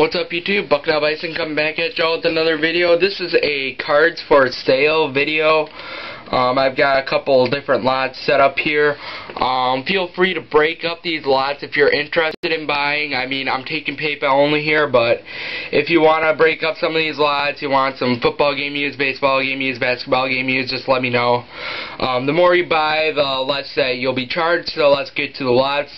What's up YouTube? Bucknell Bison coming back at y'all with another video. This is a cards for sale video. Um, I've got a couple different lots set up here. Um, feel free to break up these lots if you're interested in buying. I mean, I'm taking PayPal only here, but if you want to break up some of these lots, you want some football game use, baseball game use, basketball game use, just let me know. Um, the more you buy, the less that you'll be charged, so let's get to the lots.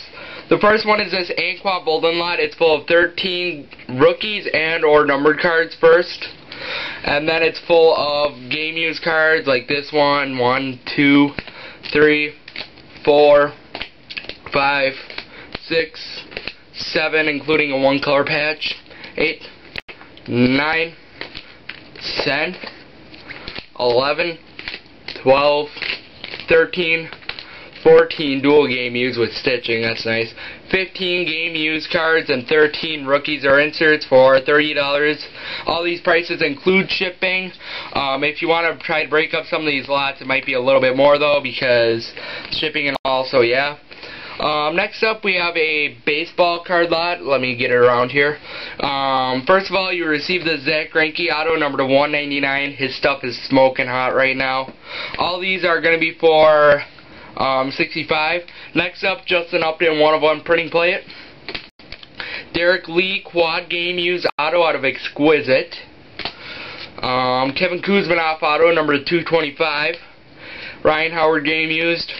The first one is this Anquan Boldin lot. It's full of 13 rookies and or numbered cards first. And then it's full of game use cards like this one, one, two, three, four, five, six, seven, including a one color patch, eight, nine, ten, eleven, twelve, thirteen. 14 dual game used with stitching, that's nice. 15 game used cards and 13 rookies or inserts for $30. All these prices include shipping. Um, if you want to try to break up some of these lots, it might be a little bit more though because shipping and all, so yeah. Um, next up, we have a baseball card lot. Let me get it around here. Um, first of all, you receive the Zack Greinke auto number to 199. His stuff is smoking hot right now. All these are going to be for um, 65. Next up, Justin Upton, one of one printing plate. Derrek Lee, quad game used auto out of Exquisite. Um, Kevin Kouzmanoff auto, number 225. Ryan Howard game used.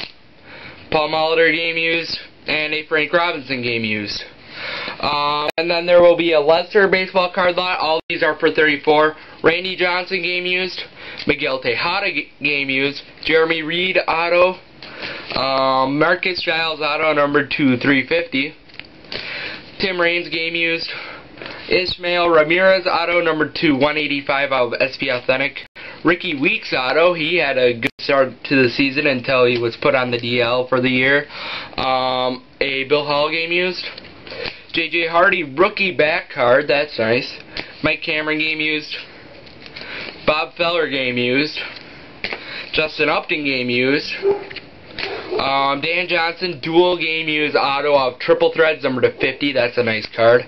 Paul Molitor game used. And a Frank Robinson game used. Um, and then there will be a Lester baseball card lot. All these are for 34. Randy Johnson game used. Miguel Tejada game used. Jeremy Reed auto. Um, Marcus Giles auto number 2, 350. Tim Raines game used. Ishmael Ramirez auto number 2, 185 out of SP Authentic. Rickie Weeks auto, he had a good start to the season until he was put on the DL for the year. Um, a Bill Hall game used. JJ Hardy rookie back card, that's nice. Mike Cameron game used. Bob Feller game used. Justin Upton game used. Um, Dan Johnson, dual game use auto of triple threads, number to 50. That's a nice card.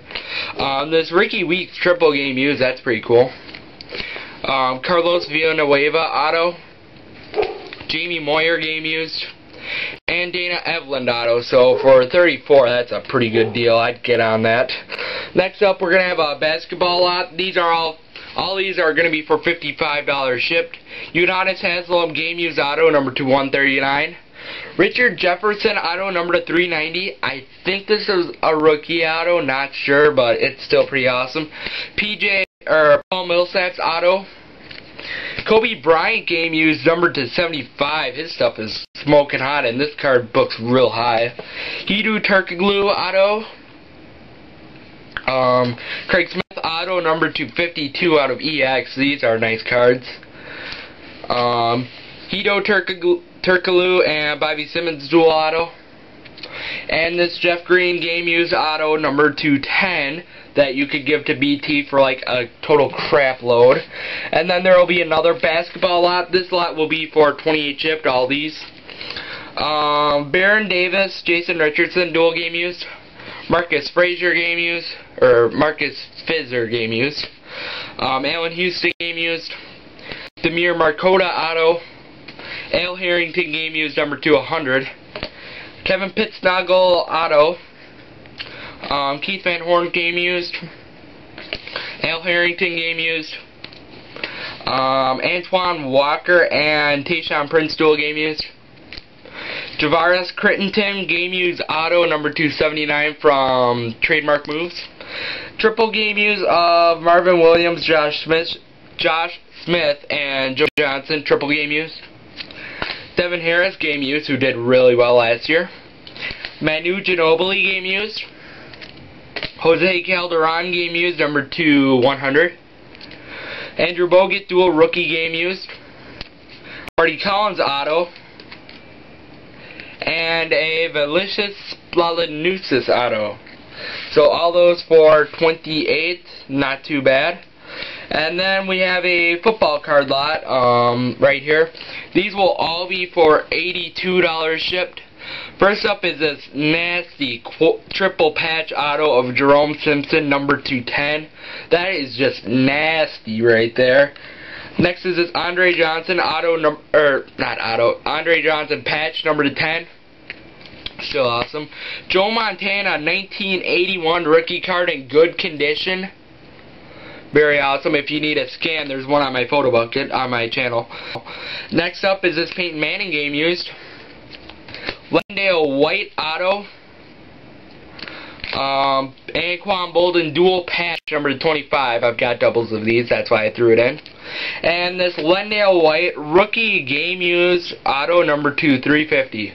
Um, this Rickie Weeks triple game use, that's pretty cool. Um, Carlos Villanueva auto. Jamie Moyer game used. And Dana Eveland auto. So for 34, that's a pretty good deal. I'd get on that. Next up, we're going to have a basketball lot. These are all all these are going to be for $55 shipped. Udonis Haslem Game Use Auto number 2139. Richard Jefferson auto number to 390. I think this is a rookie auto, not sure, but it's still pretty awesome. PJ or Paul Millsap's auto. Kobe Bryant game used number to 75. His stuff is smoking hot, and this card books real high. Hedo Turkoglu auto. Um, Craig Smith auto number 252 out of EX. These are nice cards. Um, Turkoglu Turkoglu and Bobby Simmons dual auto. And this Jeff Green game used auto number 210 that you could give to BT for like a total crap load. And then there will be another basketball lot. This lot will be for 28 chipped, all these. Um, Baron Davis, Jason Richardson dual game used. Marcus Frazier game used. Or Marcus Fizer game used. Um, Allan Houston game used. Damir Markota auto. Al Harrington game used number 200. Kevin Pittsnogle auto. Um, Keith Van Horn game used. Al Harrington game used. Um, Antoine Walker and Tayshaun Prince dual game used. Javaris Crittenton game used auto number 279 from Trademark Moves. Triple game use of Marvin Williams, Josh Smith, Josh Smith, and Joe Johnson. Triple game use. Devin Harris, game used, who did really well last year. Manu Ginobili, game used. Jose Calderon, game used, number 2, 100. Andrew Bogut, dual rookie game used. Mardy Collins, auto. And a Velicious Splalinusis auto. So all those for 28, not too bad. And then we have a football card lot um, right here. These will all be for $82 shipped. First up is this nasty triple patch auto of Jerome Simpson, number 210. That is just nasty right there. Next is this Andre Johnson auto number, er, not auto, Andre Johnson patch number 10. Still awesome. Joe Montana 1981 rookie card in good condition. Very awesome. If you need a scan, there's one on my photo bucket on my channel. Next up is this Peyton Manning game used. LenDale White Auto. Um, Anquan Boldin Dual Patch number 25. I've got doubles of these, that's why I threw it in. And this LenDale White Rookie Game Used Auto number 2, 350.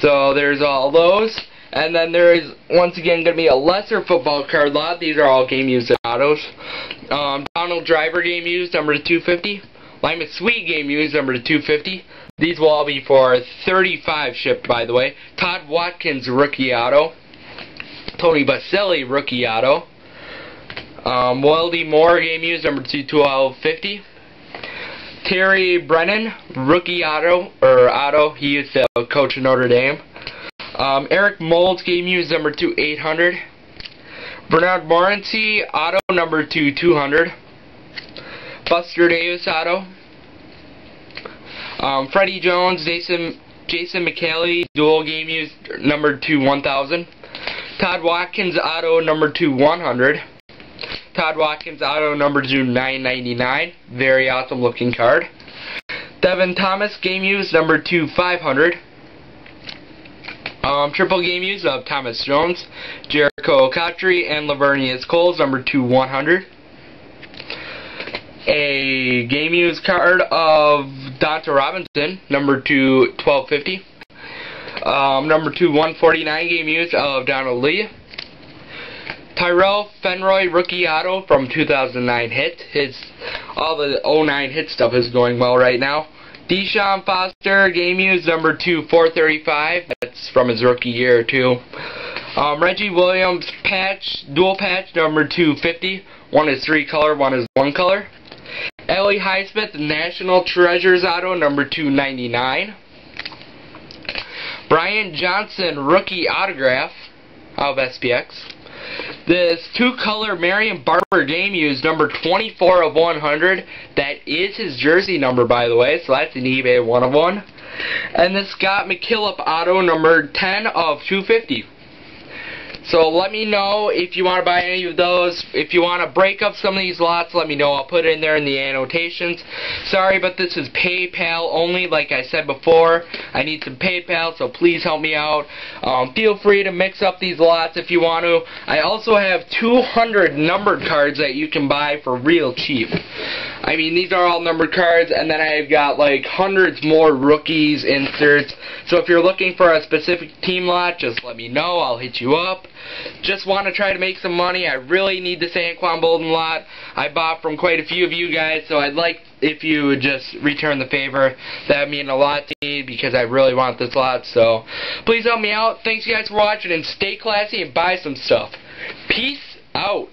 So there's all those. And then there is, once again, going to be a lesser football card lot. These are all game used autos. Um, Donald Driver game used, number 250. Lyman Sweet game used, number 250. These will all be for 35 shipped, by the way. Todd Watkins rookie auto. Tony Baselli rookie auto. Um, Weldy Moore game used, number 21250. Terry Brennan rookie auto, or auto. He used to coach Notre Dame. Um, Eric Moulds game used number 2 800. Vernand Morency auto number 2 200. Buster Davis auto. Um, Freddie Jones, Jason Jason McKelly dual game used number 2 1000. Todd Watkins auto number 2 100. Todd Watkins auto number 2 999. Very awesome looking card. Devin Thomas game used number 2 500. Um, triple game use of Thomas Jones, Jericho Cotchery, and Laveranues Coles, number 2 100. A game use card of Dunta Robinson, number 2 1250. Um, number 2 149 game use of Donald Lee. Tyrell Fenroy rookie auto from 2009 hit. His all the 09 hit stuff is going well right now. Deshaun Foster, game use number 2, 435. That's from his rookie year, too. Um, Reggie Williams patch, dual patch number 250. One is three color, one is one color. Ellie Highsmith, National Treasures Auto number 299. Brian Johnson, rookie autograph of SPX. This two-color Marion Barber game used number 24 of 100. That is his jersey number, by the way, so that's an eBay one of one. And this Scott McKillop auto number 10 of 250. So let me know if you want to buy any of those. If you want to break up some of these lots, let me know. I'll put it in there in the annotations. Sorry, but this is PayPal only, like I said before. I need some PayPal, so please help me out. Um, feel free to mix up these lots if you want to. I also have 200 numbered cards that you can buy for real cheap. I mean, these are all numbered cards, and then I've got like hundreds more rookies inserts. So if you're looking for a specific team lot, just let me know. I'll hit you up. Just want to try to make some money. I really need this Anquan Boldin lot. I bought from quite a few of you guys, so I'd like if you would just return the favor. That would mean a lot to me because I really want this lot. So please help me out. Thanks you guys for watching, and stay classy and buy some stuff. Peace out.